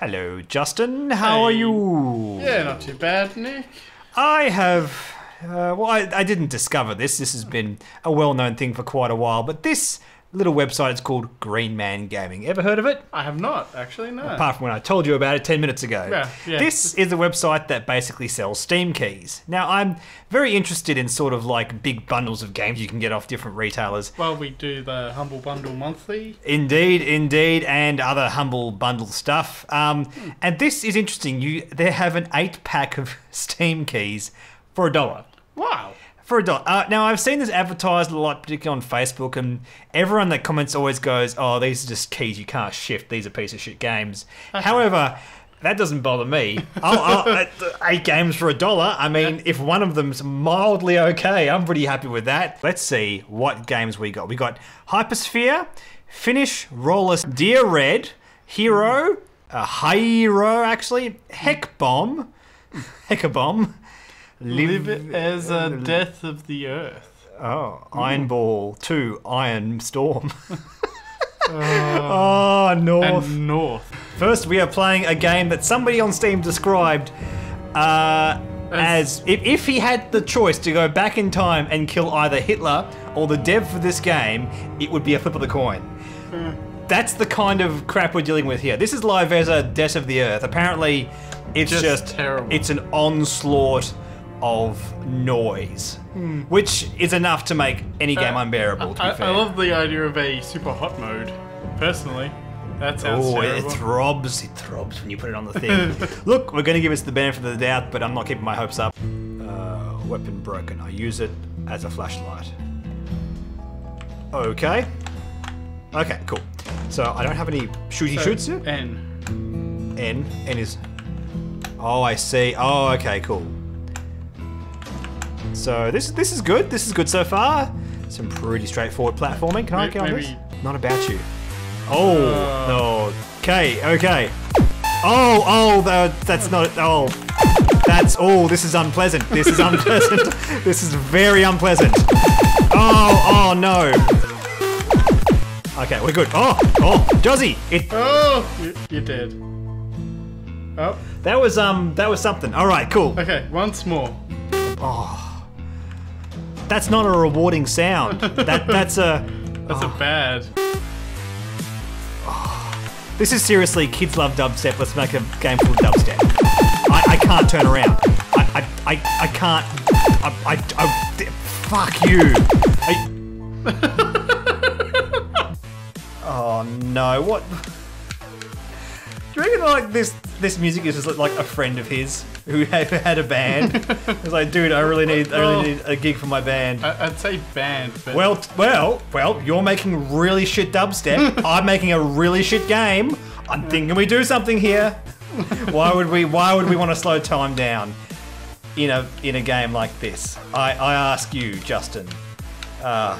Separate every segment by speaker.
Speaker 1: Hello, Justin. How are you?
Speaker 2: Yeah, not too bad, Nick.
Speaker 1: I have. Uh, well, I, I didn't discover this. This has been a well known thing for quite a while, but this little website It's called Green Man Gaming. Ever heard of it?
Speaker 2: I have not, actually, no.
Speaker 1: Apart from when I told you about it 10 minutes ago.
Speaker 2: Yeah, yeah.
Speaker 1: This is a website that basically sells Steam keys. Now, I'm very interested in sort of like big bundles of games you can get off different retailers.
Speaker 2: Well, we do the Humble Bundle monthly.
Speaker 1: Indeed, indeed, and other humble bundle stuff. Um, and this is interesting. You they have an eight pack of Steam keys for a dollar.
Speaker 2: Wow.
Speaker 1: For a dollar. Uh, now I've seen this advertised a lot, particularly on Facebook, and everyone that comments always goes, "Oh, these are just keys you can't shift. These are piece of shit games." However. That doesn't bother me. I'll, I'll, uh, eight games for a dollar. I mean, if one of them's mildly okay, I'm pretty happy with that. Let's see what games we got. We got Hyposphere, Finnish Roller, Dear Red, Hiiro, uh, Hiiro actually, Heck Bomb, Heck Bomb,
Speaker 2: Liveza: death of the earth.
Speaker 1: Oh, Iron Ball 2, Iron Storm. oh, North.
Speaker 2: And North.
Speaker 1: First, we are playing a game that somebody on Steam described uh, as if, if he had the choice to go back in time and kill either Hitler or the dev for this game, it would be a flip of the coin. That's the kind of crap we're dealing with here. This is Liveza: Death of the Earth. Apparently, it's
Speaker 2: Just
Speaker 1: just,
Speaker 2: terrible.
Speaker 1: It's an onslaught of noise, which is enough to make any game
Speaker 2: Uh,
Speaker 1: unbearable. To be
Speaker 2: I,
Speaker 1: fair.
Speaker 2: I love the idea of a super hot mode, personally. That sounds
Speaker 1: Oh, it throbs. It throbs when you put it on the thing. Look, we're going to give us the benefit of the doubt, but I'm not keeping my hopes up. Uh, weapon broken. I use it as a flashlight. Okay. Okay, cool. So I don't have any shooty shoots yet?
Speaker 2: N.
Speaker 1: N. N is. Oh, I see. Oh, okay, cool. So this this is good. This is good so far. Some pretty straightforward platforming. Can I
Speaker 2: May-
Speaker 1: get on this? Not about you. Oh no. Okay. Okay. Oh oh tha- that's not oh. That's oh this is unpleasant. This is unpleasant. this is very unpleasant. Oh oh no. Okay, we're good. Oh oh Jozzy, it
Speaker 2: Oh, you, you're dead. Oh,
Speaker 1: That was um that was something. All right, cool.
Speaker 2: okay, once more.
Speaker 1: That's not a rewarding sound. That that's a
Speaker 2: That's
Speaker 1: Oh.
Speaker 2: a bad.
Speaker 1: this is seriously kids love dubstep. Let's make a game of dubstep. I, I can't turn around. I I, I, I can't. I, I, I fuck you. I- oh no! What? Do you reckon like this this music is just like a friend of his who had, had a band? It's like, dude, I really need I really need a gig for my band.
Speaker 2: I, I'd say band, but
Speaker 1: Well, t- well, well. You're making really shit dubstep. I'm making a really shit game. I'm thinking we do something here. Why would we? Why would we want to slow time down in a in a game like this? I I ask you, Justin. Uh,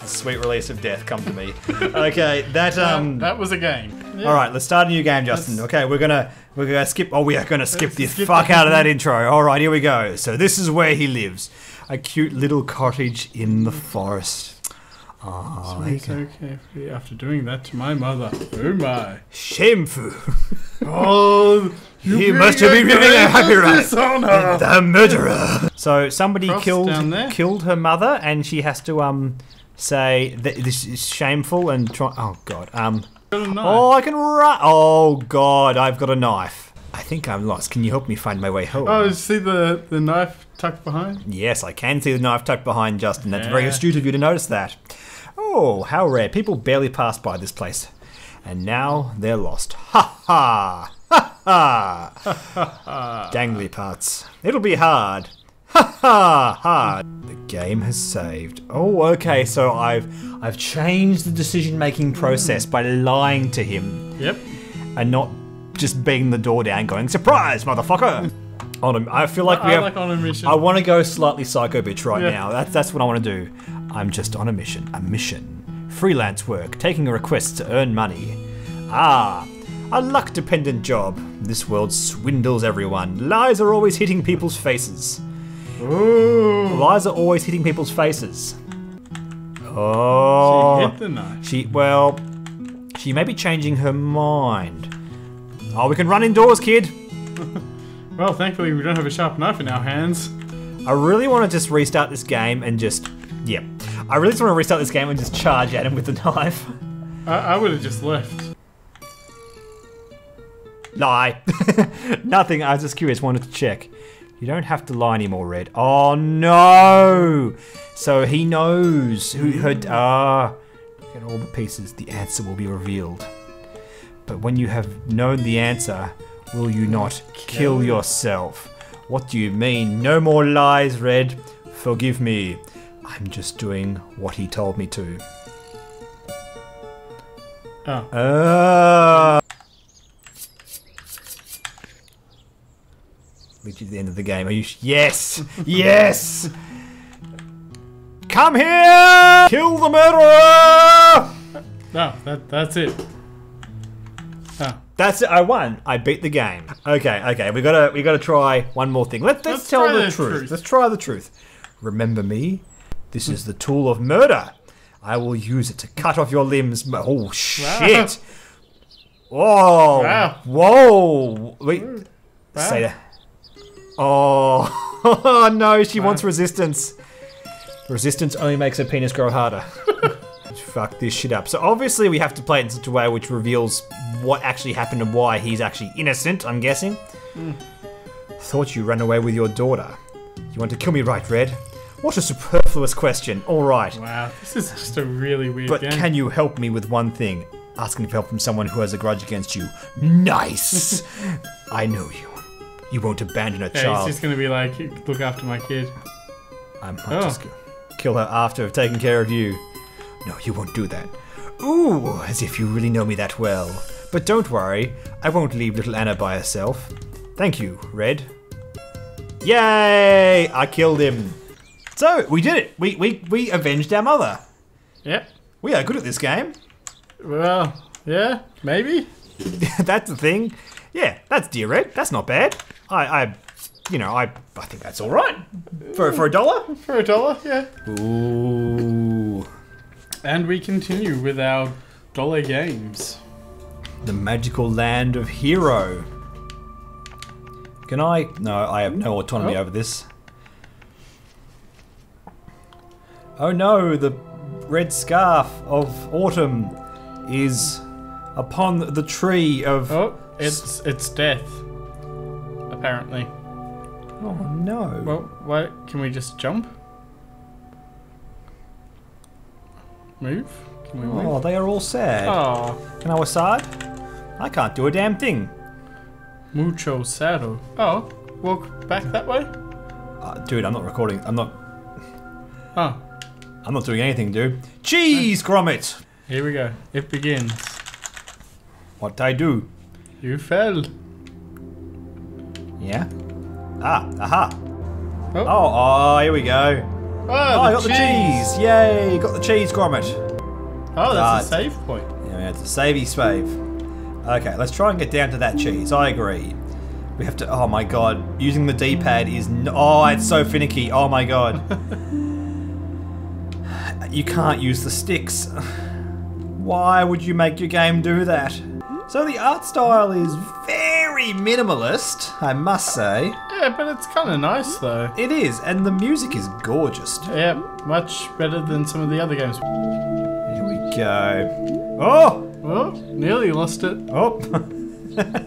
Speaker 1: the sweet release of death, come to me. Okay, that um.
Speaker 2: that was a game. Yeah.
Speaker 1: All right, let's start a new game, Justin. Okay, we're gonna we're gonna skip. Oh, we are gonna skip the
Speaker 2: skip
Speaker 1: fuck out of that intro. All right, here we go. So this is where he lives, a cute little cottage in the forest. Ah,
Speaker 2: It's okay for you after doing that to my mother. Oh my.
Speaker 1: shameful.
Speaker 2: Oh,
Speaker 1: He must have been giving a happy right. The murderer. So somebody
Speaker 2: Cross
Speaker 1: killed killed her mother, and she has to um say that this is shameful and try. Oh God. Um. Oh, I can run. Oh God, I've got a knife. I think I'm lost. Can you help me find my way home?
Speaker 2: Oh, see the, the knife tucked behind?
Speaker 1: Yes, I can see the knife tucked behind Justin. That's very astute of you to notice that. Oh, how rare. People barely pass by this place. And now they're lost. Ha ha! Ha ha! Dangly parts. It'll be hard. Ha ha! Hard. The game has saved. Oh, okay, so I've I've changed the decision making process by lying to him
Speaker 2: Yep.
Speaker 1: and not just beating the door down going, Surprise, motherfucker! On a, I feel like we
Speaker 2: I
Speaker 1: have
Speaker 2: like on a mission.
Speaker 1: I want to go slightly psycho bitch right
Speaker 2: Yeah.
Speaker 1: now. That's that's what I want to do. I'm just on a mission. A mission. Freelance work, taking requests to earn money. Ah, a luck dependent job. This world swindles everyone. Lies are always hitting people's faces.
Speaker 2: Ooh.
Speaker 1: Are always hitting people's faces. Oh.
Speaker 2: She hit the knife.
Speaker 1: She well, she may be changing her mind. Oh, we can run indoors, kid.
Speaker 2: Well, thankfully we don't have a sharp knife in our hands.
Speaker 1: I really want to just restart this game and just, yeah. I really just want to restart this game and just charge at him with the knife.
Speaker 2: I, I would have just left.
Speaker 1: Lie. Nothing. I was just curious. Wanted to check. You don't have to lie anymore, Red. Oh no! So he knows who heard. Ah, look at all the pieces. The answer will be revealed. But when you have known the answer, will you not kill yourself? What do you mean? No more lies, Red. Forgive me. I'm just doing what he told me to.
Speaker 2: Oh.
Speaker 1: Ah. You the end of the game. Are you? Sh- yes, yes. Come here! Kill the murderer!
Speaker 2: No, that that's it. Oh.
Speaker 1: That's it. I won. I beat the game. Okay, okay. We gotta we gotta try one more thing. Let's let's,
Speaker 2: Let's
Speaker 1: tell the
Speaker 2: the
Speaker 1: truth.
Speaker 2: truth.
Speaker 1: Let's try the truth. Remember me? This is the tool of murder. I will use it to cut off your limbs. Oh shit! Whoa!
Speaker 2: Wow.
Speaker 1: Whoa! Wait.
Speaker 2: Wow.
Speaker 1: Say that. Oh no! She wants resistance. Resistance only makes her penis grow harder. Fuck this shit up. So obviously we have to play it in such a way which reveals what actually happened and why he's actually innocent. I'm guessing. Hmm. Thought you ran away with your daughter. You want to kill me, right, Red? What a superfluous question. All right.
Speaker 2: Wow, this is just a really weird
Speaker 1: But
Speaker 2: game.
Speaker 1: can you help me with one thing? Asking for help from someone who has a grudge against you. Nice! I know you. You won't abandon a
Speaker 2: yeah,
Speaker 1: child.
Speaker 2: he's just gonna be like, look after my kid.
Speaker 1: I might
Speaker 2: Oh.
Speaker 1: just ki- kill her after I've taken care of you. No, you won't do that. Ooh, as if you really know me that well. But don't worry, I won't leave little Anna by herself. Thank you, Red. Yay! I killed him. So, we did it. We, we, we avenged our mother.
Speaker 2: Yep.
Speaker 1: We are good at this game.
Speaker 2: Well, yeah, maybe.
Speaker 1: that's the thing. Yeah, that's dear Red. That's not bad. I, I, you know, I, I think that's all right for for a dollar.
Speaker 2: For a dollar, yeah.
Speaker 1: Ooh,
Speaker 2: And we continue with our dollar games.
Speaker 1: the magical land of Hiiro. Can I? No, I have no autonomy
Speaker 2: Oh.
Speaker 1: over this. Oh no, the red scarf of autumn is upon the tree of.
Speaker 2: Oh, it's it's death. Apparently.
Speaker 1: Oh no.
Speaker 2: Well, what? Can we just jump? Move? Can we
Speaker 1: Oh, they are all sad.
Speaker 2: Oh,
Speaker 1: Can I aside? I can't do a damn thing.
Speaker 2: mucho sado. Oh, walk back that way.
Speaker 1: Uh, dude, I'm not recording. I'm not.
Speaker 2: Oh,
Speaker 1: I'm not doing anything, dude. Cheese grommet.
Speaker 2: here we go. It begins.
Speaker 1: What I do?
Speaker 2: You fell.
Speaker 1: Yeah. Ah, aha.
Speaker 2: Oh,
Speaker 1: Oh, oh, here we go.
Speaker 2: oh,
Speaker 1: Oh, I got the cheese. Yay, got the cheese grommet.
Speaker 2: Oh, that's
Speaker 1: God.
Speaker 2: a save point.
Speaker 1: Yeah, it's a savey spave. Okay, let's try and get down to that cheese. I agree. We have to. Oh my god, using the D-pad is. No, oh, it's so finicky. Oh my god. you can't use the sticks. Why would you make your game do that? So the art style is very minimalist, I must say.
Speaker 2: Yeah, but it's kind of nice though.
Speaker 1: It is, and the music is gorgeous.
Speaker 2: Yeah, much better than some of the other games.
Speaker 1: Here we go. Oh!
Speaker 2: Oh, nearly lost it.
Speaker 1: Oh.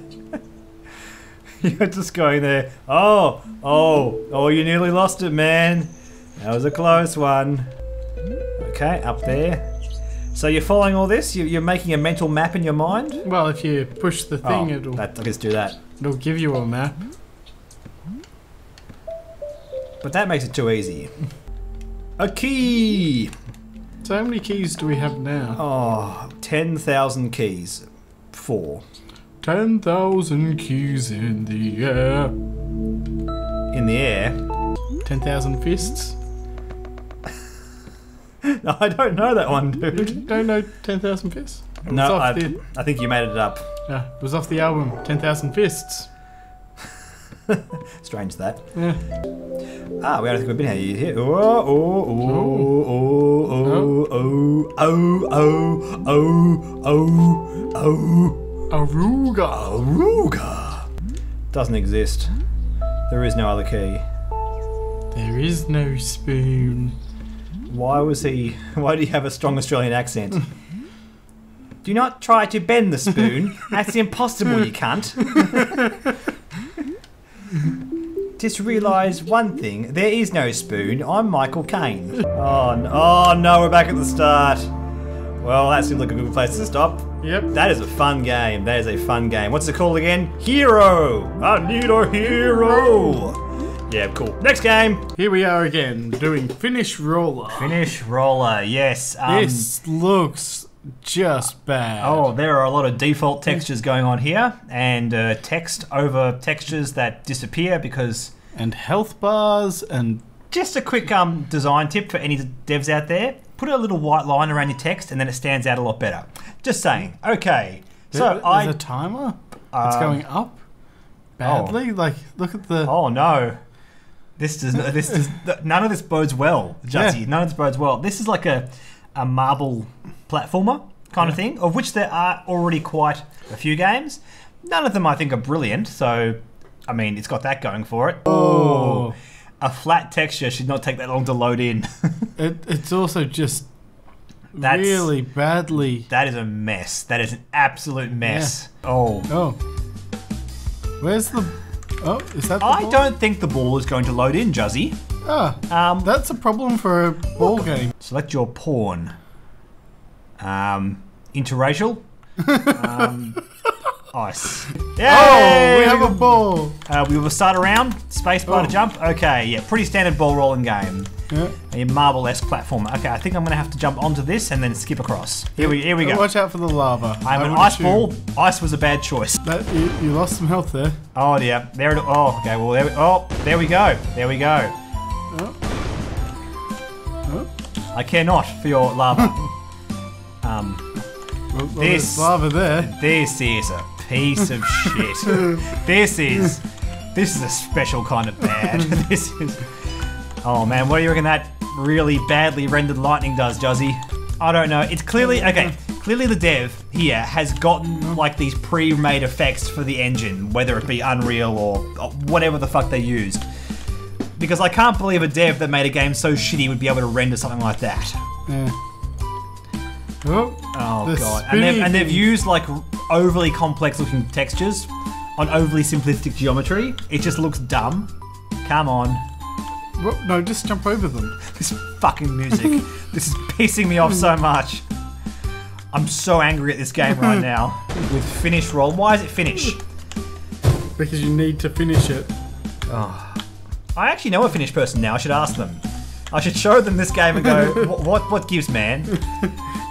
Speaker 1: You're just going there. Oh, oh, oh, you nearly lost it, man. That was a close one. Okay, up there. So you're following all this? You- You're making a mental map in your mind?
Speaker 2: Well, if you push the thing,
Speaker 1: oh,
Speaker 2: it'll
Speaker 1: that, let's do that.
Speaker 2: it'll give you a map.
Speaker 1: But that makes it too easy. A key!
Speaker 2: So how many keys do we have now?
Speaker 1: Oh, 10,000 keys. Four.
Speaker 2: Ten thousand keys in the air.
Speaker 1: In the air.
Speaker 2: Ten thousand fists.
Speaker 1: No, I don't know that one,
Speaker 2: You
Speaker 1: dude.
Speaker 2: don't know ten thousand fists? It
Speaker 1: No, I,
Speaker 2: the
Speaker 1: I think you made it up.
Speaker 2: yeah, it was off the album Ten Thousand Fists.
Speaker 1: Strange that.
Speaker 2: Yeah.
Speaker 1: Ah, we don't think we've been here. here. Oh, oh, oh, oh, oh, oh, oh, oh, oh, oh, oh.
Speaker 2: Aruga.
Speaker 1: Aruga. Doesn't exist. There is no other key.
Speaker 2: There is no spoon.
Speaker 1: Why was he? Why do you have a strong Australian accent? do not try to bend the spoon. That's impossible, you can't. Just realise one thing: there is no spoon. I'm Michael Caine. Oh, n- oh no, we're back at the start. Well, that seems like a good place to stop.
Speaker 2: Yep.
Speaker 1: That is a fun game. That is a fun game. What's it called again? Hiiro. I need a hero. Yeah, cool. Next game.
Speaker 2: Here we are again, doing Finnish Roller.
Speaker 1: Finnish Roller. Yes. Um,
Speaker 2: This looks just bad.
Speaker 1: Oh, there are a lot of default textures going on here, and uh, text over textures that disappear because.
Speaker 2: And health bars and
Speaker 1: Just a quick um, design tip for any devs out there: put a little white line around your text, and then it stands out a lot better. Just saying. Okay. So
Speaker 2: There- there's
Speaker 1: I.
Speaker 2: a timer. it's
Speaker 1: Um,
Speaker 2: going up badly. Like look at the.
Speaker 1: Oh no. This does this does none of this bodes well, Judgy.
Speaker 2: Yeah.
Speaker 1: None of this bodes well. This is like a a marble platformer kind of thing, of which there are already quite a few games. None of them I think are brilliant, so I mean it's got that going for it.
Speaker 2: Oh.
Speaker 1: A flat texture should not take that long to load in.
Speaker 2: It, it's also just
Speaker 1: That's-
Speaker 2: really badly.
Speaker 1: that is a mess. That is an absolute mess. Oh.
Speaker 2: Oh. Where's the. Oh, is that the
Speaker 1: I
Speaker 2: ball?
Speaker 1: don't think the ball is going to load in, Juzzy.
Speaker 2: Ah,
Speaker 1: Um,
Speaker 2: that's a problem for a ball game.
Speaker 1: Select your pawn. Um, interracial. um, ice.
Speaker 2: Oh, we have a ball.
Speaker 1: Uh, we will start around. Space bar
Speaker 2: Oh.
Speaker 1: to jump. Okay, yeah, pretty standard ball rolling game.
Speaker 2: Yeah.
Speaker 1: A marble-esque platform. Okay, I think I'm gonna have to jump onto this and then skip across. Here we here we go.
Speaker 2: Watch out for the lava.
Speaker 1: I'm
Speaker 2: I
Speaker 1: an ice ball. Ice was a bad choice.
Speaker 2: That, you, you lost some health there.
Speaker 1: Oh dear. There it. Oh, okay. Well, there. We, oh, there we go. There we go.
Speaker 2: Oh. Oh.
Speaker 1: I care not for your lava. um.
Speaker 2: Well, well,
Speaker 1: This-
Speaker 2: lava there.
Speaker 1: This is a piece of shit. This is this is a special kind of bad. this is Oh man, what do you reckon that really badly rendered lightning does, Juzzy? I don't know. It's clearly okay. Clearly the dev here has gotten like these pre-made effects for the engine, whether it be Unreal or, whatever the fuck they used. Because I can't believe a dev that made a game so shitty would be able to render something like that.
Speaker 2: Yeah. Oh,
Speaker 1: Oh god! And they've, and they've used like overly complex looking textures on overly simplistic geometry. It just looks dumb. Come on,
Speaker 2: well, no, just jump over them.
Speaker 1: this fucking music. this is pissing me off so much. I'm so angry at this game right now. With finish roll. Why is it finish?
Speaker 2: Because you need to finish it.
Speaker 1: I actually know a Finnish person now. I should ask them. I should show them this game and go, "What? What, what gives, man?"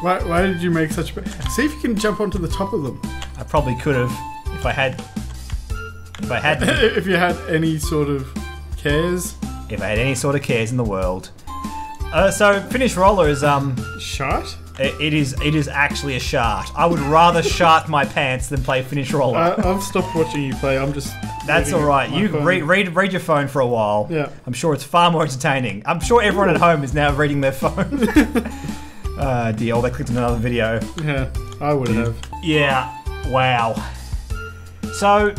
Speaker 2: Why, why did you make such... a- See if you can jump onto the top of them.
Speaker 1: I probably could have if I had. If I had.
Speaker 2: if you had any sort of cares.
Speaker 1: if I had any sort of cares in the world. Uh, so Finnish Roller is um,
Speaker 2: Shot?
Speaker 1: it, it is it is actually a shart. I would rather shart my pants than play Finnish Roller.
Speaker 2: I, I've stopped watching you play. I'm just.
Speaker 1: That's all right. You read, read read your phone for a while.
Speaker 2: Yeah.
Speaker 1: I'm sure it's far more entertaining. I'm sure everyone at home is now reading their phone. uh, dear, oh, they clicked on another video.
Speaker 2: Yeah, I would have.
Speaker 1: Yeah. Wow. So,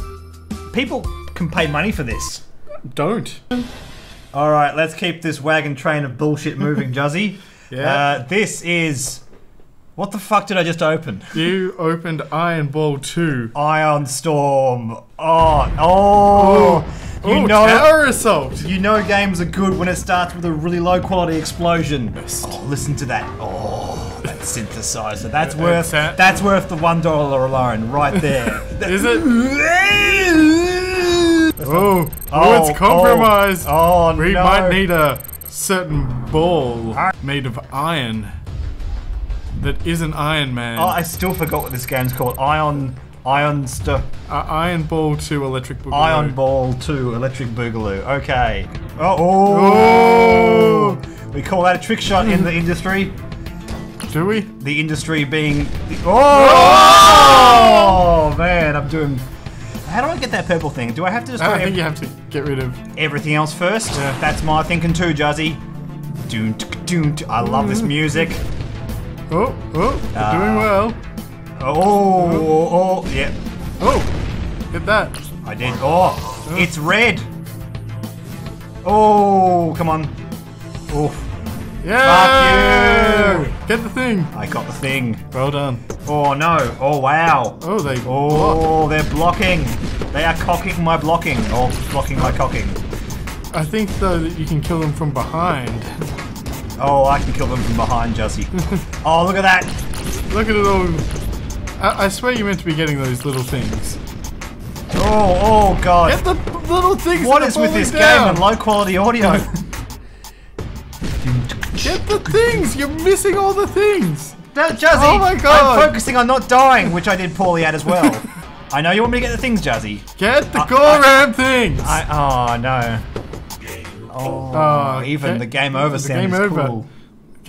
Speaker 1: people can pay money for this.
Speaker 2: Don't.
Speaker 1: All right, let's keep this wagon train of bullshit moving, Juzzy.
Speaker 2: Yeah.
Speaker 1: Uh, this is. What the fuck did I just open?
Speaker 2: You opened Iron Ball 2.
Speaker 1: Iron Storm. Oh, oh. You
Speaker 2: Ooh,
Speaker 1: know,
Speaker 2: Tower Assault!
Speaker 1: you know, games are good when it starts with a really low quality explosion. Oh, listen to that. Oh, that synthesizer. That's worth.
Speaker 2: that-
Speaker 1: That's worth the one dollar alone, right there.
Speaker 2: Is it? Oh, oh,
Speaker 1: Oh,
Speaker 2: it's compromised.
Speaker 1: Oh,
Speaker 2: we
Speaker 1: no.
Speaker 2: might need a certain ball made of iron that isn't Iron Man.
Speaker 1: Oh, I still forgot what this game's called. Ion. St-
Speaker 2: Uh, iron Ball 2 Electric Boogaloo.
Speaker 1: Iron Ball 2 Electric Boogaloo. Okay. Oh, oh. We call that a trick shot in the industry.
Speaker 2: Do we?
Speaker 1: The industry being. Oh! man, I'm doing. How do I get that purple thing? Do I have to just
Speaker 2: I think you have to get rid of.
Speaker 1: everything else first?
Speaker 2: Yeah.
Speaker 1: That's my thinking too, Juzzy. Doon, tsk, doon, tsk. I love this music.
Speaker 2: Oh, oh, we're
Speaker 1: Ah.
Speaker 2: doing well.
Speaker 1: Oh, oh, oh, yeah.
Speaker 2: Oh, get that.
Speaker 1: I did. Oh, oh, it's red. Oh, come on. Oh,
Speaker 2: Yeah!
Speaker 1: Fuck
Speaker 2: Get the thing.
Speaker 1: I got the thing.
Speaker 2: Well done.
Speaker 1: Oh no. Oh wow.
Speaker 2: Oh, they.
Speaker 1: Oh, they're blocking. They are cocking my blocking. Or blocking my cocking.
Speaker 2: I think though that you can kill them from behind.
Speaker 1: Oh, I can kill them from behind, Jussie. oh, look at that.
Speaker 2: Look at it all. I, I swear you meant to be getting those little things.
Speaker 1: Oh, oh god.
Speaker 2: Get the little things.
Speaker 1: What
Speaker 2: that
Speaker 1: is with this
Speaker 2: down.
Speaker 1: game and low quality audio?
Speaker 2: Get the things. You're missing all the things.
Speaker 1: No, Jazzy,
Speaker 2: Oh my God.
Speaker 1: I'm focusing on not dying, which I did poorly at as well. I know you want me to get the things, Jazzy.
Speaker 2: Get the
Speaker 1: I-
Speaker 2: Goram things.
Speaker 1: I oh no. Oh,
Speaker 2: Oh,
Speaker 1: even
Speaker 2: okay.
Speaker 1: the game over
Speaker 2: The
Speaker 1: sound
Speaker 2: game
Speaker 1: is
Speaker 2: over.
Speaker 1: cool.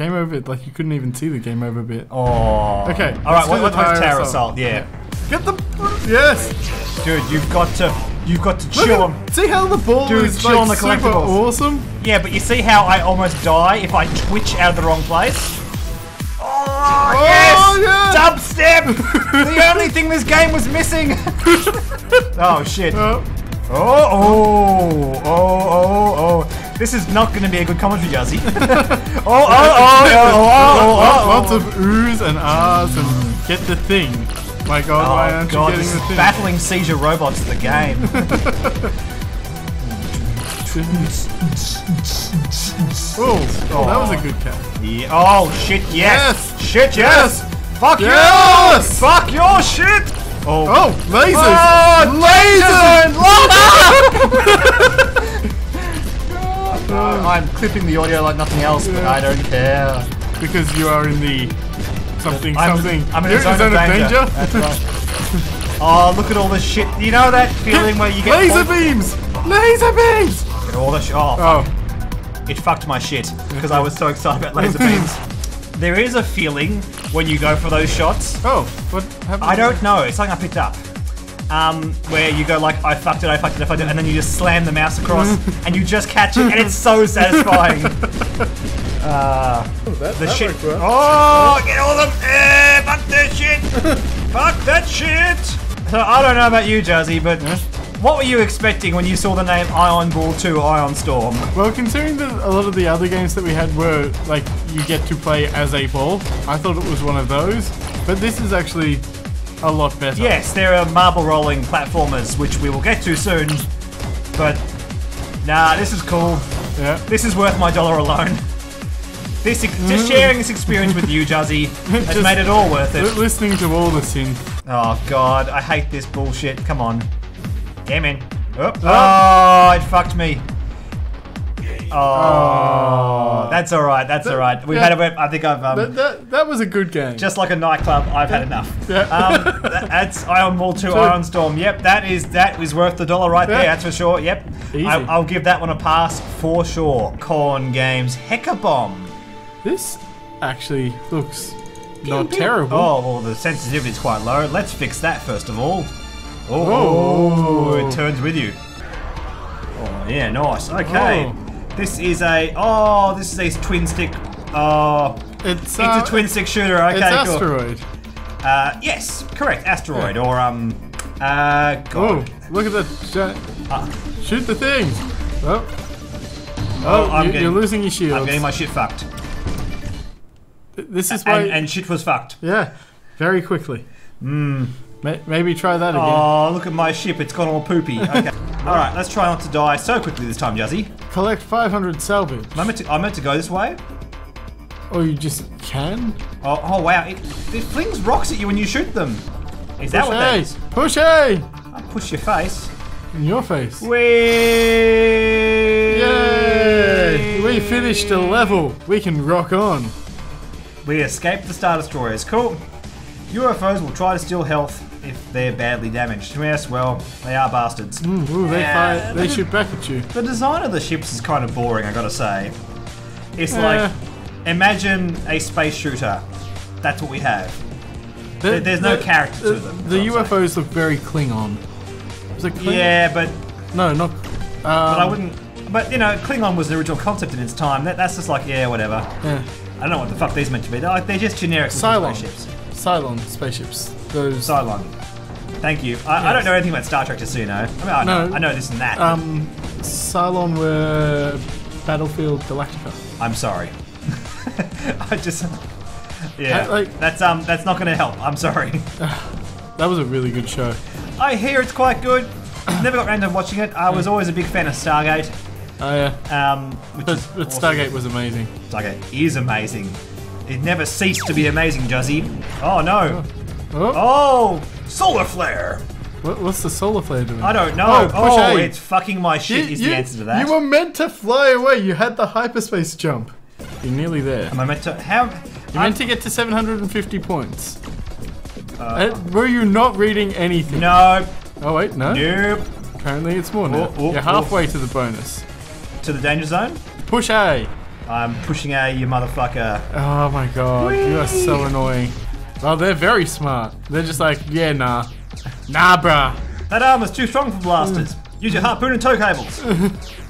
Speaker 2: Game over. Like you couldn't even see the game over bit.
Speaker 1: Oh.
Speaker 2: Okay,
Speaker 1: All right. What, what's
Speaker 2: Tower
Speaker 1: Tower
Speaker 2: Assault.
Speaker 1: Assault? Yeah.
Speaker 2: Get the. Yes.
Speaker 1: Dude, you've got to, you've got to chill on.
Speaker 2: See how the ball
Speaker 1: Dude,
Speaker 2: is
Speaker 1: chill
Speaker 2: like
Speaker 1: on the
Speaker 2: super awesome.
Speaker 1: Yeah, but you see how I almost die if I twitch out of the wrong place? Oh,
Speaker 2: Oh,
Speaker 1: yes!
Speaker 2: yeah.
Speaker 1: Dubstep! the only thing this game was missing! oh, shit.
Speaker 2: Oh,
Speaker 1: Oh, oh, oh, oh, oh. This is not going to be a good commentary, Jazzy. Oh, oh, oh, oh, oh, oh, oh, oh, oh, oh,
Speaker 2: lots
Speaker 1: oh.
Speaker 2: of oohs and ahs and get the thing. My God, why
Speaker 1: Oh,
Speaker 2: aren't
Speaker 1: God,
Speaker 2: you getting the thing?
Speaker 1: battling seizure robots, the game.
Speaker 2: Oh, oh, that was a good cat.
Speaker 1: Yeah. Oh, shit, yes!
Speaker 2: Yes.
Speaker 1: Shit, yes!
Speaker 2: Yes.
Speaker 1: Fuck
Speaker 2: Yes.
Speaker 1: you! Fuck your shit! Oh,
Speaker 2: Oh, lasers!
Speaker 1: Oh, lasers! I'm clipping the audio like nothing else, but I don't care.
Speaker 2: Because you are in the something
Speaker 1: I'm,
Speaker 2: something.
Speaker 1: I'm in a zone, of danger. That's right. oh, look at all this shit. You know that feeling where you get
Speaker 2: Laser beams! Laser beams!
Speaker 1: Get all the sh- oh,
Speaker 2: Oh,
Speaker 1: it fucked my shit because I was so excited about laser beams. There is a feeling when you go for those shots.
Speaker 2: oh, what happened?
Speaker 1: I don't know. It's something I picked up. Um, where you go like, I fucked it, I fucked it, I fucked it, and then you just slam the mouse across, and you just catch it, and it's so satisfying. Uh,
Speaker 2: that,
Speaker 1: the
Speaker 2: that
Speaker 1: shit.
Speaker 2: well.
Speaker 1: Oh, get all the. Eh, fuck that shit. fuck that shit. So I don't know about you, Jazzy, but what were you expecting when you saw the name Ion Ball 2 Ion Storm?
Speaker 2: Well, considering that a lot of the other games that we had were like you get to play as a ball, I thought it was one of those. But this is actually a lot better.
Speaker 1: Yes, there are marble rolling platformers, which we will get to soon. But nah, this is cool.
Speaker 2: Yeah.
Speaker 1: This is worth my dollar alone. This just mm. sharing this experience with you, Juzzy, has
Speaker 2: Just-
Speaker 1: made it all worth it.
Speaker 2: listening to all the synth.
Speaker 1: Oh god, I hate this bullshit. Come on, damn in. Oh, ah. oh, it fucked me. Oh, that's all right. That's all right. We've
Speaker 2: yeah.
Speaker 1: had a. I think I've um,
Speaker 2: That, that, that was a good game.
Speaker 1: just like a nightclub. I've had enough.
Speaker 2: Yeah.
Speaker 1: Um, that- that's Iron Ball 2 Iron Storm. Yep, that is that is worth the dollar right there. That's for sure. Yep,
Speaker 2: Easy.
Speaker 1: I, I'll give that one a pass for sure. Corn Games Heckabomb.
Speaker 2: this actually looks not terrible.
Speaker 1: Oh well, the sensitivity is quite low. Let's fix that first of all. Oh,
Speaker 2: Oh.
Speaker 1: it turns with you. Oh yeah, nice. Okay,
Speaker 2: Oh.
Speaker 1: This is a oh, this is a twin stick. Oh,
Speaker 2: It's,
Speaker 1: it's
Speaker 2: uh,
Speaker 1: a twin stick shooter. Okay,
Speaker 2: It's
Speaker 1: cool.
Speaker 2: asteroid.
Speaker 1: Uh, yes, correct. Asteroid or um, uh,
Speaker 2: Oh,
Speaker 1: God.
Speaker 2: look at that! giant- Shoot the thing. Oh,
Speaker 1: Oh,
Speaker 2: oh,
Speaker 1: I'm
Speaker 2: you,
Speaker 1: getting-
Speaker 2: are losing your shields.
Speaker 1: I'm getting my shit fucked.
Speaker 2: this is why.
Speaker 1: And, and shit was fucked.
Speaker 2: yeah, very quickly. Hmm. maybe try that again.
Speaker 1: Oh, look at my ship. It's gone all poopy. Okay. all right, let's try not to die so quickly this time, Jazzy.
Speaker 2: Collect 500 salvage.
Speaker 1: I meant to, I meant to go this way.
Speaker 2: Or you just can.
Speaker 1: Oh, oh wow! It, it flings rocks at you when you shoot them. Is that
Speaker 2: Push
Speaker 1: what that
Speaker 2: A.
Speaker 1: is?
Speaker 2: Push A.
Speaker 1: I push your face.
Speaker 2: In your face.
Speaker 1: Whee!
Speaker 2: Yay! We finished a level. We can rock on.
Speaker 1: We escaped the Star Destroyers. Cool. UFOs will try to steal health if they're badly damaged. Yes, well, they are bastards.
Speaker 2: Ooh, they
Speaker 1: Yeah,
Speaker 2: fire. They
Speaker 1: but-
Speaker 2: shoot back at you.
Speaker 1: The design of the ships is kind of boring, I gotta say. It's
Speaker 2: Yeah.
Speaker 1: like, imagine a space shooter. That's what we have.
Speaker 2: The-
Speaker 1: there's no
Speaker 2: the-
Speaker 1: character to
Speaker 2: the-
Speaker 1: them,
Speaker 2: The
Speaker 1: is what
Speaker 2: UFOs look very Klingon. Is it Klingon?
Speaker 1: Yeah, but
Speaker 2: No, not. Um,
Speaker 1: but I wouldn't. But you know, Klingon was the original concept in its time. That, that's just like yeah, whatever.
Speaker 2: Yeah.
Speaker 1: I don't know what the fuck these meant to be. They're, like, they're just generic
Speaker 2: Cylon.
Speaker 1: spaceships.
Speaker 2: Cylon spaceships. Those.
Speaker 1: Cylon. Thank you. I, I don't know anything about Star Trek, just so you know. I mean, I know,
Speaker 2: No.
Speaker 1: I know this and that.
Speaker 2: Um, Cylon were Battlefield Galactica.
Speaker 1: I'm sorry. I just. Yeah,
Speaker 2: Uh, like-
Speaker 1: that's um, that's not going to help. I'm sorry.
Speaker 2: That was a really good show.
Speaker 1: I hear it's quite good. Never got around to watching it. I was always a big fan of Stargate.
Speaker 2: Oh yeah,
Speaker 1: Um, which
Speaker 2: but, but
Speaker 1: awesome.
Speaker 2: Stargate was amazing.
Speaker 1: Stargate is amazing. It never ceased to be amazing, Juzzy. Oh no.
Speaker 2: Oh,
Speaker 1: Oh, solar flare.
Speaker 2: what, what's the solar flare doing?
Speaker 1: I don't know.
Speaker 2: Oh,
Speaker 1: Oh, it's fucking my shit. is the answer to that.
Speaker 2: You were meant to fly away. You had the hyperspace jump. You're nearly there.
Speaker 1: Am I meant to? How?
Speaker 2: You're meant to get to 750 points. Uh, were you not reading anything?
Speaker 1: No.
Speaker 2: Oh wait, no.
Speaker 1: Nope.
Speaker 2: Apparently it's more now.
Speaker 1: Oh, oh,
Speaker 2: You're halfway to the bonus.
Speaker 1: To the danger zone.
Speaker 2: Push A.
Speaker 1: I'm pushing A, you motherfucker.
Speaker 2: Oh my god, you are so annoying. Well, they're very smart. They're just like, yeah, nah. Nah, bruh.
Speaker 1: That arm is too strong for blasters. Use your harpoon and tow cables.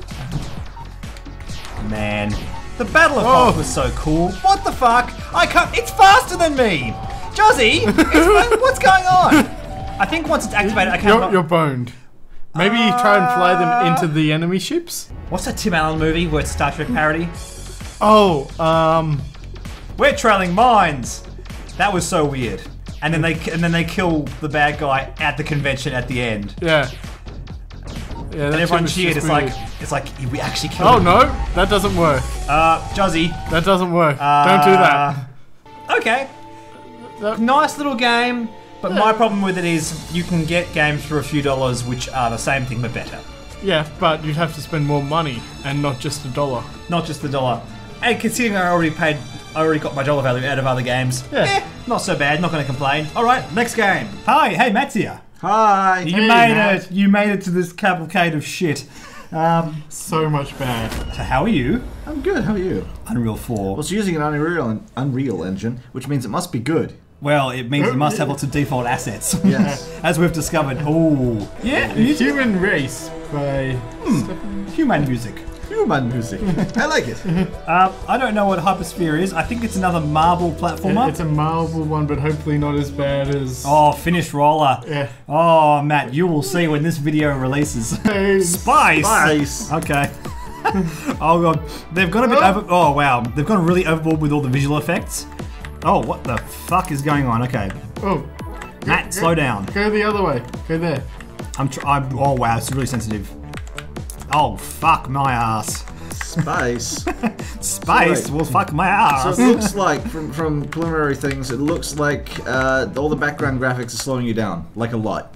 Speaker 1: Man, the Battle of
Speaker 2: Oh.
Speaker 1: Hoth was so cool. What the fuck? I can't. It's faster than me. Juzzy, it's, what's going on? I think once it's activated, I can't.
Speaker 2: You're, you're boned. Maybe you try and fly them into the enemy ships?
Speaker 1: What's that Tim Allen movie where it's Star Trek parody?
Speaker 2: Oh, um,
Speaker 1: We're trailing mines. That was so weird. And then they and then they kill the bad guy at the convention at the end.
Speaker 2: yeah. Yeah,
Speaker 1: And everyone cheered. It's
Speaker 2: just
Speaker 1: like it's like we actually killed.
Speaker 2: Oh
Speaker 1: him.
Speaker 2: no, that doesn't work.
Speaker 1: Uh, Juzzy.
Speaker 2: That doesn't work.
Speaker 1: Uh,
Speaker 2: Don't do that.
Speaker 1: Okay.
Speaker 2: That-
Speaker 1: Nice little game, but my problem with it is you can get games for a few dollars which are the same thing but better.
Speaker 2: Yeah, but you'd have to spend more money and not just a dollar.
Speaker 1: Not just the dollar. And considering I already paid, I already got my dollar value out of other games.
Speaker 2: Yeah.
Speaker 1: eh, not so bad. Not going to complain. All right, next game. Hi, hey, Matt's here.
Speaker 3: Hi.
Speaker 1: You
Speaker 2: Hey,
Speaker 1: made
Speaker 2: Matt.
Speaker 1: it. You made it to this cavalcade of shit. Um,
Speaker 2: So much bad.
Speaker 1: so how are you?
Speaker 3: I'm good. How are you?
Speaker 1: Unreal 4.
Speaker 3: Well, it's using an Unreal Unreal engine, which means it must be good.
Speaker 1: Well, it means you must have lots of default assets.
Speaker 3: Yes.
Speaker 1: As we've discovered. Oh. Yeah,
Speaker 2: The
Speaker 1: music.
Speaker 2: Human Race by.
Speaker 1: Human music.
Speaker 3: Human music. I like it.
Speaker 1: Uh, I don't know what Hyposphere is. I think it's another marble platformer.
Speaker 2: It's a marble one, but hopefully not as bad as.
Speaker 1: oh, finished roller.
Speaker 2: Yeah.
Speaker 1: Oh, Matt, you will see when this video releases. Spice.
Speaker 3: Spice.
Speaker 1: Okay. oh god, they've gone a bit
Speaker 2: Oh.
Speaker 1: over. Oh wow, they've gone really overboard with all the visual effects. Oh, what the fuck is going on? Okay,
Speaker 2: Oh,
Speaker 1: Matt, slow down.
Speaker 2: go the other way. Go there.
Speaker 1: I'm. Tr- I'm oh wow, it's really sensitive. Oh fuck my ass.
Speaker 3: Space.
Speaker 1: Space
Speaker 3: Right.
Speaker 1: will fuck my ass.
Speaker 3: So it looks like, from, from preliminary things, it looks like uh, all the background graphics are slowing you down, like a lot.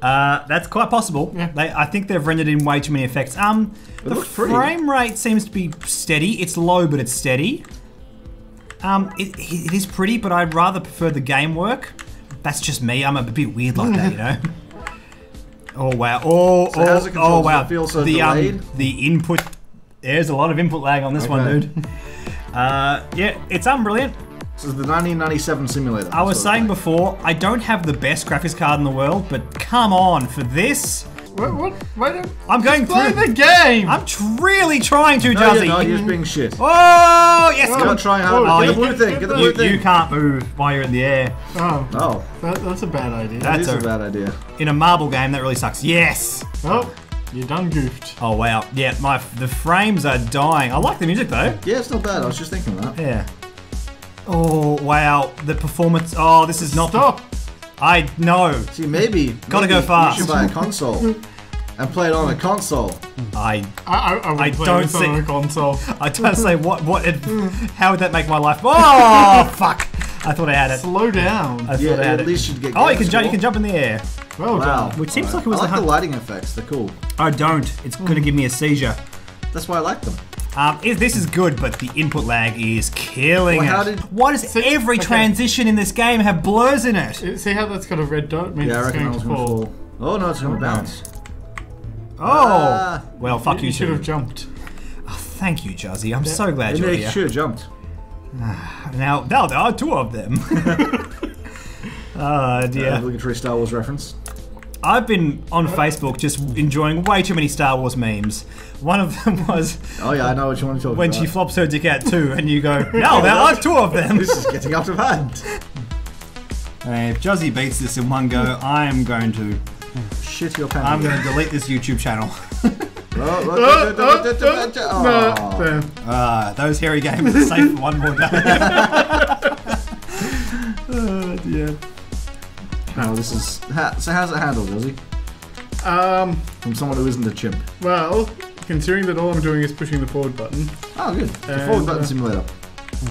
Speaker 1: Uh, that's quite possible.
Speaker 2: Yeah.
Speaker 1: They, I think they've rendered in way too many effects. Um, the
Speaker 3: looks pretty.
Speaker 1: frame rate seems to be steady. It's low, but it's steady. Um, it, it is pretty, but I'd rather prefer the game work. That's just me. I'm a bit weird like that, you know. Oh wow! Oh
Speaker 3: So
Speaker 1: oh,
Speaker 3: how's it controlled?
Speaker 1: oh
Speaker 3: Does
Speaker 1: wow!
Speaker 3: it feel so
Speaker 1: the
Speaker 3: delayed?
Speaker 1: um the input. There's a lot of input lag on this one, dude. Uh, yeah, it's unbrilliant.
Speaker 3: This is the 1997 simulator.
Speaker 1: I was saying before, I don't have the best graphics card in the world, but come on, for this,
Speaker 2: What? What? Why don't?
Speaker 1: I'm going
Speaker 2: Play
Speaker 1: through.
Speaker 2: the game.
Speaker 1: I'm really trying to,
Speaker 3: No,
Speaker 1: Juzzy.
Speaker 3: you're not. You're just being shit.
Speaker 1: Oh, yes,
Speaker 3: You're
Speaker 1: come
Speaker 3: not
Speaker 1: on.
Speaker 3: trying hard.
Speaker 2: Oh,
Speaker 3: Get the
Speaker 1: you-
Speaker 3: blue thing. Get the blue
Speaker 1: You,
Speaker 3: thing.
Speaker 1: you can't move while you're in the air.
Speaker 2: oh,
Speaker 3: Oh,
Speaker 2: that, that's a bad idea.
Speaker 3: that is a
Speaker 1: a-
Speaker 3: bad idea.
Speaker 1: In a marble game, that really sucks. Yes.
Speaker 2: oh, You're done goofed.
Speaker 1: Oh wow. Yeah, my the frames are dying. I like the music though.
Speaker 3: Yeah, it's not bad. I was just thinking that.
Speaker 1: Yeah. Oh wow, the performance. Oh, this is not.
Speaker 2: Stop.
Speaker 1: I know.
Speaker 3: See, maybe
Speaker 1: Gotta
Speaker 3: maybe
Speaker 1: go fast.
Speaker 3: You should buy a console and play it on a console.
Speaker 1: I
Speaker 2: I, I, I would
Speaker 1: I
Speaker 2: play
Speaker 1: don't
Speaker 2: this
Speaker 1: see-
Speaker 2: on a console.
Speaker 1: I don't say what what. It, hmm. how would that make my life? Oh fuck! I thought I had it.
Speaker 2: Slow down.
Speaker 1: I thought
Speaker 3: Yeah,
Speaker 1: I had
Speaker 3: at
Speaker 1: it.
Speaker 3: least you'd get.
Speaker 1: Oh, you can jump. You can jump in the air.
Speaker 2: Well
Speaker 3: Wow.
Speaker 2: done.
Speaker 1: Which seems like it
Speaker 3: I
Speaker 1: was
Speaker 3: like
Speaker 1: the
Speaker 3: the lighting effects. They're cool.
Speaker 1: I don't. It's gonna hmm. give me a seizure.
Speaker 3: That's why I like them.
Speaker 1: Um, it- this is good, but the input lag is killing
Speaker 3: Well, how
Speaker 1: it.
Speaker 3: did-
Speaker 1: Why does
Speaker 2: See-
Speaker 1: every
Speaker 2: okay.
Speaker 1: transition in this game have blurs in it?
Speaker 2: See how that's got a red dot? It means
Speaker 3: Yeah, I
Speaker 2: it's
Speaker 3: reckon
Speaker 2: going
Speaker 3: I was
Speaker 2: to
Speaker 3: gonna
Speaker 2: fall.
Speaker 3: fall. Oh no, it's gonna bounce.
Speaker 1: Oh,
Speaker 3: Ah.
Speaker 1: well, fuck you,
Speaker 2: You should have jumped.
Speaker 1: Thank you, Juzzy. I'm so glad
Speaker 3: Maybe
Speaker 1: you're
Speaker 3: they
Speaker 1: here.
Speaker 3: should have jumped.
Speaker 1: Now, now there are two of them. oh
Speaker 3: Yeah.
Speaker 1: dear.
Speaker 3: Obligatory Star Wars reference.
Speaker 1: I've been on Facebook just enjoying way too many Star Wars memes. One of them was
Speaker 3: Oh yeah, I know what you want to talk
Speaker 1: when
Speaker 3: about.
Speaker 1: she flops her dick out too, and you go, now there are two of them.
Speaker 3: This is getting out of hand.
Speaker 1: Uh, if Juzzy beats this in one go, I am going to.
Speaker 3: Shit your pants.
Speaker 1: I'm going to delete this YouTube channel.
Speaker 2: No, damn.
Speaker 1: Ah, those hairy games are safe for one more day. oh dear.
Speaker 3: No, this is. Ha, so how's it handled, Josie?
Speaker 2: Um,
Speaker 3: From someone who isn't a chimp.
Speaker 2: well, considering that all I'm doing is pushing the forward button.
Speaker 3: Oh, good. The
Speaker 2: And,
Speaker 3: forward button
Speaker 2: uh,
Speaker 3: simulator.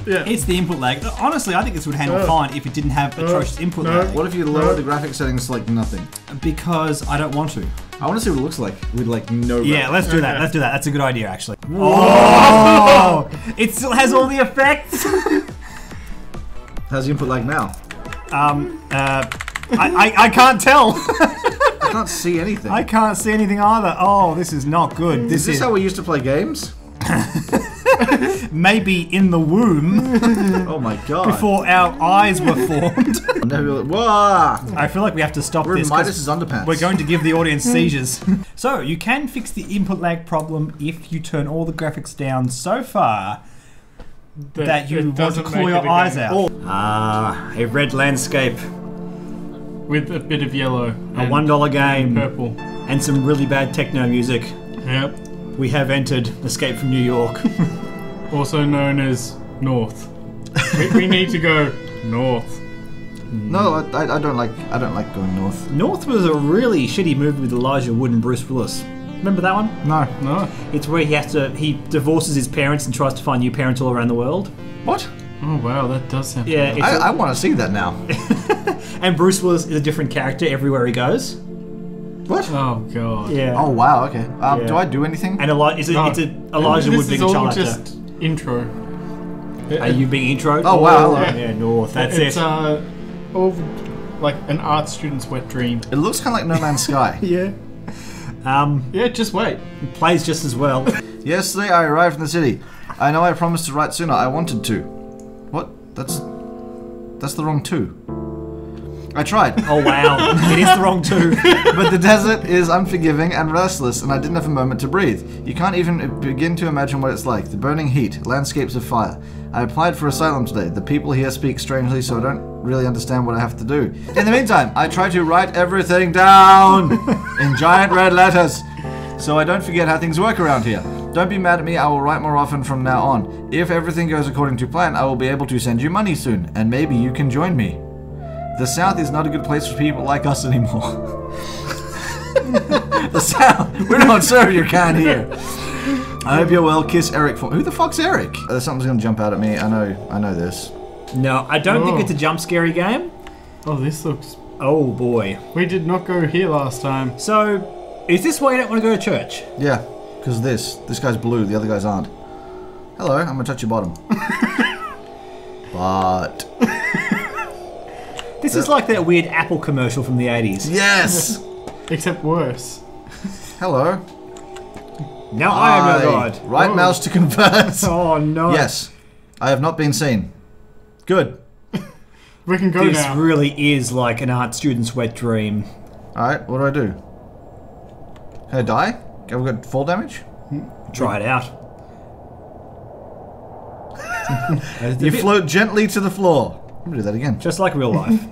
Speaker 2: Yeah.
Speaker 1: It's the input lag. Honestly, I think this would handle
Speaker 2: Oh.
Speaker 1: fine if it didn't have
Speaker 2: Oh,
Speaker 1: atrocious input
Speaker 2: no.
Speaker 1: lag.
Speaker 3: What if you lower
Speaker 2: No.
Speaker 3: the graphic settings to like nothing?
Speaker 1: Because I don't want to.
Speaker 3: I want to see what it looks like with like no.
Speaker 1: Yeah,
Speaker 3: graphics.
Speaker 1: let's do that. Let's do that. That's a good idea, actually. Oh! it still has all the effects.
Speaker 3: How's the input lag now?
Speaker 1: Um, uh, I, I, I can't tell.
Speaker 3: I can't see anything.
Speaker 1: I can't see anything either. Oh, this is not good. This
Speaker 3: is this
Speaker 1: is
Speaker 3: how we used to play games?
Speaker 1: maybe in the womb
Speaker 3: Oh my god.
Speaker 1: before our eyes were formed.
Speaker 3: Never, whoa!
Speaker 1: I feel like we have to stop
Speaker 3: We're in
Speaker 1: this. 'cause
Speaker 3: Midas's underpants.
Speaker 1: We're going to give the audience seizures. so, you can fix the input lag problem if you turn all the graphics down so far that you
Speaker 2: it
Speaker 1: want to claw your eyes out. Ah, a red landscape,
Speaker 2: With a bit of yellow.
Speaker 1: a $1 game,
Speaker 2: Purple.
Speaker 1: and some really bad techno music.
Speaker 2: Yep.
Speaker 1: We have entered Escape from New York.
Speaker 2: Also known as North. we, we need to go North.
Speaker 3: No, I, I, I don't like. I don't like going north.
Speaker 1: North was a really shitty movie with Elijah Wood and Bruce Willis. Remember that one?
Speaker 3: No.
Speaker 2: No.
Speaker 1: It's where he has to he divorces his parents and tries to find new parents all around the world.
Speaker 3: What?
Speaker 2: Oh wow, that does sound.
Speaker 1: Yeah, it's
Speaker 3: I,
Speaker 1: a-
Speaker 3: I want to see that now.
Speaker 1: and Bruce Willis is a different character everywhere he goes.
Speaker 3: What?
Speaker 2: Oh god.
Speaker 1: Yeah.
Speaker 3: Oh wow. Okay. Um,
Speaker 1: Yeah.
Speaker 3: Do I do anything?
Speaker 1: And Eli- is it,
Speaker 2: No.
Speaker 1: it's a Elijah
Speaker 2: this
Speaker 1: Wood being a
Speaker 2: all
Speaker 1: child actor.
Speaker 2: just intro.
Speaker 1: Are you being intro?
Speaker 3: Oh, wow, hello.
Speaker 1: Yeah, North. That's
Speaker 2: it's
Speaker 1: it.
Speaker 2: uh, all like an art student's wet dream.
Speaker 3: It looks kind of like No Man's Sky.
Speaker 1: yeah. Um,
Speaker 2: Yeah, just wait.
Speaker 1: it plays just as well.
Speaker 3: Yesterday I arrived in the city. I know I promised to write sooner. I wanted to. What? That's that's the wrong two. I tried,
Speaker 1: oh wow, it is the wrong two.
Speaker 3: but the desert is unforgiving and restless, and I didn't have a moment to breathe. You can't even begin to imagine what it's like. The burning heat, landscapes of fire. I applied for asylum today. The people here speak strangely, so I don't really understand what I have to do. In the meantime, I try to write everything down in giant red letters, so I don't forget how things work around here. Don't be mad at me, I will write more often from now on. If everything goes according to plan, I will be able to send you money soon, and maybe you can join me. The South is not a good place for people like us anymore. the South, we don't serve your kind here. I hope you're well. Kiss Eric for who the fuck's Eric? Uh, something's gonna jump out at me. I know. I know this.
Speaker 1: No, I don't think
Speaker 2: Oh.
Speaker 1: it's a jump scary game.
Speaker 2: Oh, this looks.
Speaker 1: Oh boy.
Speaker 2: We did not go here last time.
Speaker 1: So, is this why you don't want to go to church?
Speaker 3: Yeah, because this. This guy's blue. The other guys aren't. Hello. I'm gonna touch your bottom. but
Speaker 1: This is like that weird Apple commercial from the 80s.
Speaker 3: yes.
Speaker 2: Except worse.
Speaker 3: Hello.
Speaker 1: Now I am your god.
Speaker 3: Right
Speaker 2: Whoa.
Speaker 3: mouse to convert.
Speaker 1: Oh no.
Speaker 3: yes. I have not been seen. Good.
Speaker 2: We can go
Speaker 1: This
Speaker 2: now.
Speaker 1: really is like an art student's wet dream.
Speaker 3: All right. What do I do? Can I die? Have we got fall damage?
Speaker 1: Try it out.
Speaker 3: You float gently to the floor. I'm gonna do that again.
Speaker 1: Just like real life.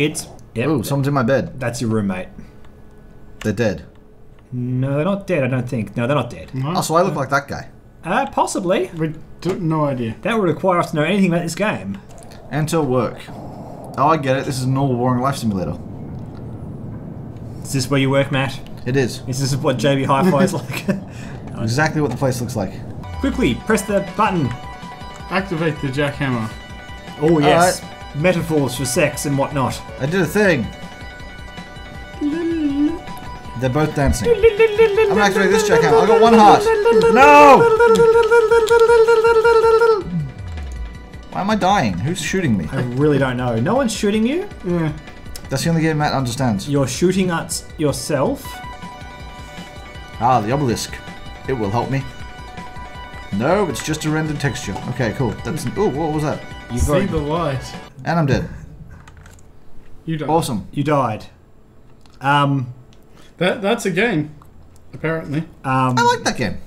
Speaker 1: Kids, yep,
Speaker 3: Ooh, someone's in my bed.
Speaker 1: that's your roommate.
Speaker 3: They're dead.
Speaker 1: No, they're not dead, I don't think. No, they're not dead.
Speaker 2: No?
Speaker 3: Oh, so I look like that guy.
Speaker 1: Uh, possibly.
Speaker 2: We do, no idea.
Speaker 1: That would require us to know anything about this game.
Speaker 3: Enter work. Oh, I get it. This is a normal boring life simulator.
Speaker 1: Is this where you work, Matt?
Speaker 3: It is.
Speaker 1: Is this what JB Hi-Fi is like?
Speaker 3: Exactly what the place looks like.
Speaker 1: Quickly, press the button.
Speaker 2: Activate the jackhammer.
Speaker 1: Oh yes, metaphors for sex and whatnot.
Speaker 3: I did a thing. They're both dancing. I'm gonna activate this jackhammer. I got one heart. No! Why am I dying? Who's shooting me?
Speaker 1: I really don't know. No one's shooting you.
Speaker 2: Yeah.
Speaker 3: That's the only game Matt understands.
Speaker 1: You're shooting at yourself.
Speaker 3: Ah, the obelisk. It will help me. No, it's just a rendered texture. Okay, cool. That's. Oh, what was that?
Speaker 1: You
Speaker 2: See
Speaker 1: got,
Speaker 2: the light.
Speaker 3: And I'm dead.
Speaker 2: You don't.
Speaker 3: Awesome.
Speaker 1: you died. Um,
Speaker 2: That that's a game. Apparently.
Speaker 1: um,
Speaker 3: I like that game.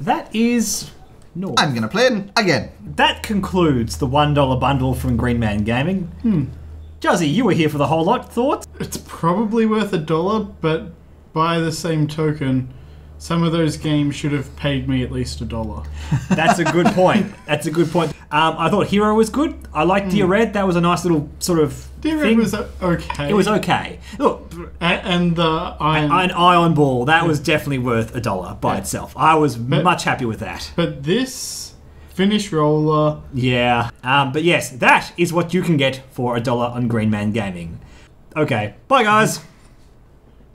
Speaker 1: that is no.
Speaker 3: I'm gonna play it again.
Speaker 1: That concludes the one dollar bundle from Green Man Gaming. Hmm. Juzzy, you were here for the whole lot. Thoughts?
Speaker 2: It's probably worth a dollar, but by the same token, some of those games should have paid me at least a dollar.
Speaker 1: That's a good point. That's a good point. Um, I thought Hiiro was good. I liked Dear Red. That was a nice little sort of
Speaker 2: Dear Red was okay.
Speaker 1: it was okay. Look,
Speaker 2: and the Iron.
Speaker 1: an Ion Ball that was definitely worth a dollar by itself. I was much happy with that.
Speaker 2: but this Finnish Roller,
Speaker 1: Yeah. Um, but yes, that is what you can get for a dollar on Green Man Gaming. Okay. Bye, guys.